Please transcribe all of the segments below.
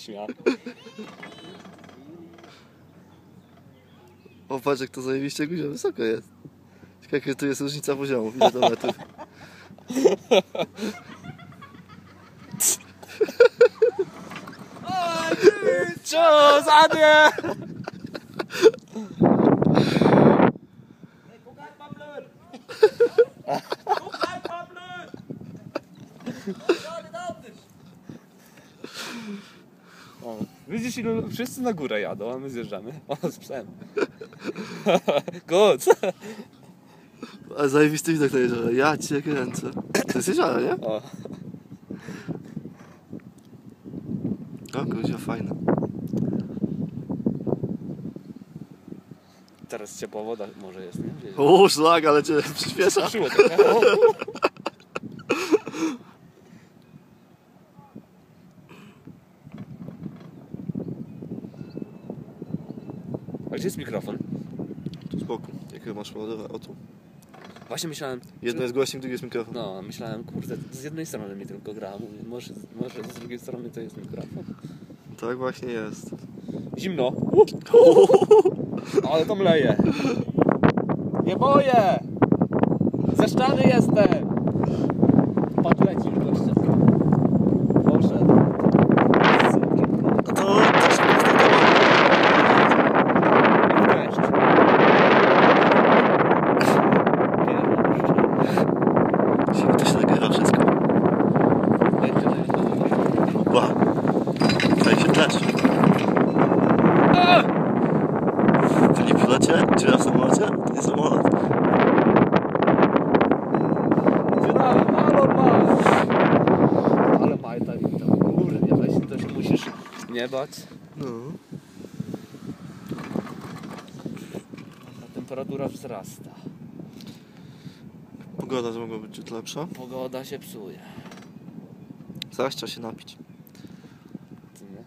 się śmiał. O, patrz jak to zajebiście guzio wysoko jest. Ciekawe, jaka tu jest różnica poziomów, ile to metrów. Co za nie? O, widzisz ile wszyscy na górę jadą, a my zjeżdżamy. O, z psem. Good. Ale zajebisty widok na jezioro. Ja cię kręcę. To jest jezioro, nie? O, O, guzio, fajne. teraz ciepła woda może jest, nie? O, szlag, ale cię przyspiesza. Przyło trochę. A gdzie jest mikrofon? Tu z boku. Jakiego masz ładowa? O tu. Właśnie myślałem, Jedno jest głośnik, drugie jest mikrofon. no myślałem, kurde, z jednej strony mi tylko gra, mówię, może, może z drugiej strony to jest mikrofon. Tak właśnie jest. Zimno. Ale to mleje. Nie boję! Zeszczany jestem! Patrz, lecisz gościa. Poszedł. A to też jest tak I w deszcz. Pierdolę. Się to się nagrywa wszystko. Będzie leciał. Ła. Tutaj się deszcz. Byli w pilocie? Czy na samolocie? To nie samolot. Finale, malor ma! Ale majta witam. Kurde, weź to się musisz nie bać. No. A temperatura wzrasta. Pogoda mogła być ciut lepsza. Pogoda się psuje. Zaś trzeba się napić. Ty nie?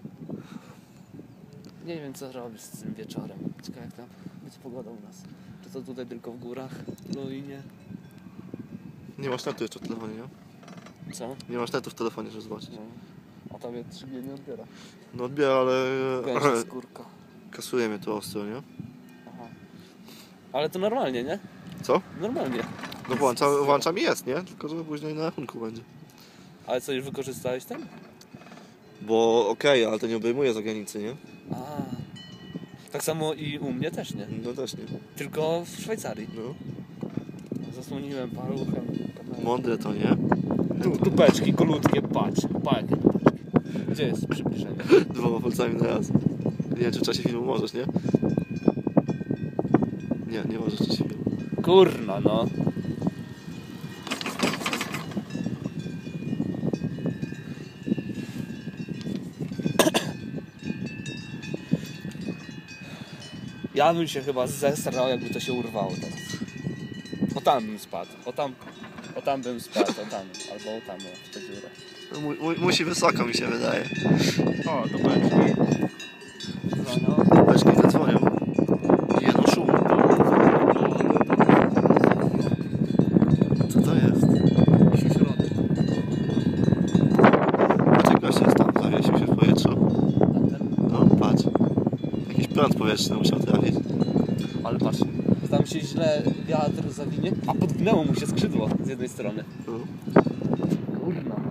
Nie wiem co robisz z tym wieczorem. Ciekawe jak tam będzie pogoda u nas. Czy to tutaj tylko w górach? No i nie. Nie masz netu jeszcze w telefonie, nie? Co? Nie masz netu w telefonie, żeby zobaczyć. No. A tobie 3G nie odbiera. No odbiera, ale Gęsia skórka. kasuje mnie to ostro, nie? Aha. Ale to normalnie, nie? Co? Normalnie. No włącza, włącza mi jest, nie? Tylko, że później na rachunku będzie. Ale co, już wykorzystałeś ten? Bo okej, ale to nie obejmuje zagranicy, nie? A. Tak samo i u mnie też nie. No też nie. Tylko w Szwajcarii. No. Zasłoniłem paluchem. Mądre to, nie? Tu, tubeczki kolutkie, patrz, patrz. Gdzie jest przybliżenie? Dwoma palcami na raz. Nie wiem, czy w czasie filmu możesz, nie? Nie, nie możesz w czasie filmu. Kurna, no. Ja bym się chyba zesrał, jakby to się urwało teraz. O tam bym spadł, o tam, o tam bym spadł, o tam, albo o tam, o, w tę dziurę. No, mu, mu, musi wysoko, mi się wydaje. O, to beczki. Beczki zadzwonią. Jedno szum. Co to jest? Patrz, gość jest tam, zawiesił się w powietrzu. No, patrz. Jakiś prąd powietrzny musiał trafić. Ale patrz, tam się źle wiatr zawinie, a podgnęło mu się skrzydło z jednej strony. No. Kurna.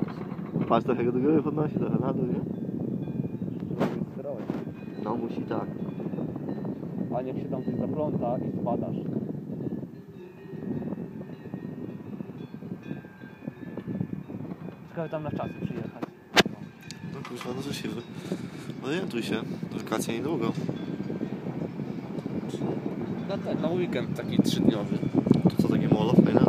Patrz, trochę go do góry podnosi, trochę na dół, nie? No, musi tak. A niech się tam coś zapląta i spadasz. Ciekawe tam na czasy przyjechać. No kurwa, no to się wy... Orientuj się. Wakacja niedługo. Na ten, na weekend taki trzydniowy. To co, takie molo fajne?